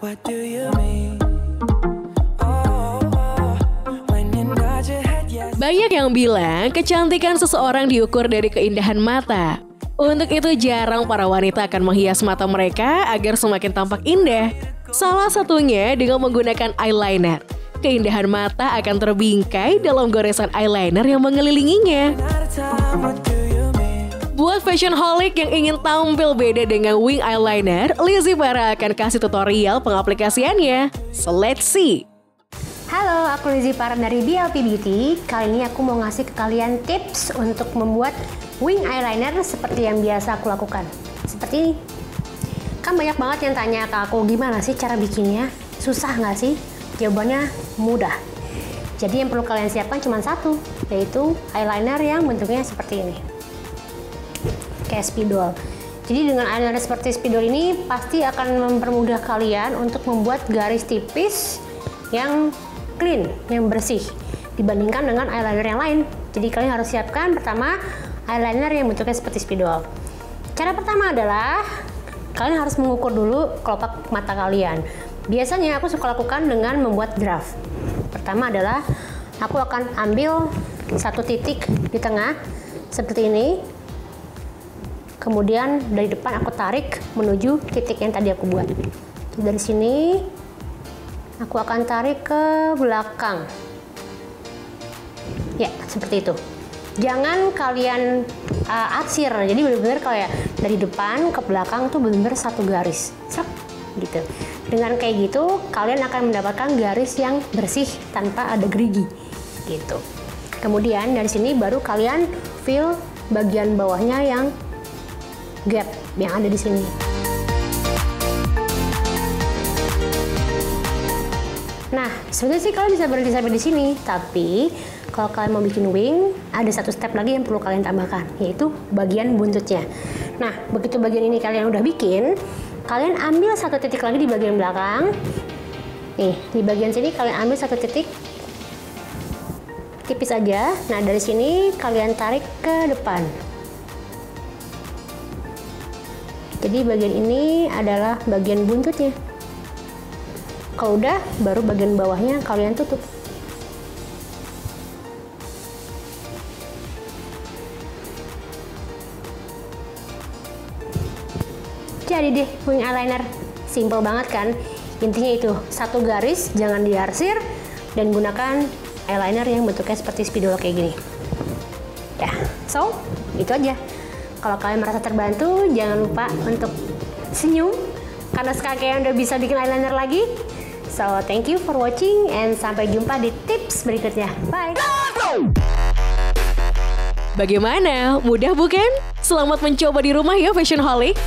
What do you mean? When you nod your head yes. Banyak yang bilang kecantikan seseorang diukur dari keindahan mata. Untuk itu jarang para wanita akan menghias mata mereka agar semakin tampak indah. Salah satunya dengan menggunakan eyeliner. Keindahan mata akan terbingkai dalam goresan eyeliner yang mengelilinginya. Buat fashion holic yang ingin tampil beda dengan wing eyeliner, Lizzie Bara akan kasih tutorial pengaplikasiannya. So let's see. Halo, aku Lizzie Paran dari BLP Beauty. Kali ini aku mau ngasih ke kalian tips untuk membuat wing eyeliner seperti yang biasa aku lakukan. Seperti ini. Kan banyak banget yang tanya ke aku, gimana sih cara bikinnya? Susah nggak sih? Jawabannya mudah. Jadi yang perlu kalian siapkan cuma satu, yaitu eyeliner yang bentuknya seperti ini. Kayak spidol. Jadi dengan eyeliner seperti spidol ini pasti akan mempermudah kalian untuk membuat garis tipis yang clean, yang bersih dibandingkan dengan eyeliner yang lain. Jadi kalian harus siapkan pertama eyeliner yang bentuknya seperti spidol. Cara pertama adalah kalian harus mengukur dulu kelopak mata kalian. Biasanya aku suka lakukan dengan membuat draft. Pertama adalah aku akan ambil satu titik di tengah seperti ini. Kemudian dari depan aku tarik menuju titik yang tadi aku buat. Dari sini aku akan tarik ke belakang. Ya, seperti itu. Jangan kalian uh. Jadi benar-benar kayak dari depan ke belakang tuh benar-benar satu garis. Sep, gitu. Dengan kayak gitu, kalian akan mendapatkan garis yang bersih tanpa ada gerigi. Gitu. Kemudian dari sini baru kalian fill bagian bawahnya yang gap yang ada di sini. Nah, sebenarnya sih kalian bisa berhenti sampai di sini, tapi kalau kalian mau bikin wing, ada satu step lagi yang perlu kalian tambahkan, yaitu bagian buntutnya. Nah, begitu bagian ini kalian udah bikin, kalian ambil satu titik lagi di bagian belakang. Nih, di bagian sini kalian ambil satu titik tipis aja. Nah, dari sini kalian tarik ke depan. Jadi bagian ini adalah bagian buntutnya. Kalau udah, baru bagian bawahnya kalian tutup. Jadi deh, wing eyeliner. Simple banget kan? Intinya itu, satu garis, jangan diarsir, dan gunakan eyeliner yang bentuknya seperti spidol kayak gini. Ya, so, itu aja. Kalau kalian merasa terbantu, jangan lupa untuk senyum, karena sekarang kalian udah bisa bikin eyeliner lagi. So, thank you for watching, and sampai jumpa di tips berikutnya. Bye! Bagaimana? Mudah bukan? Selamat mencoba di rumah ya Fashion Holic.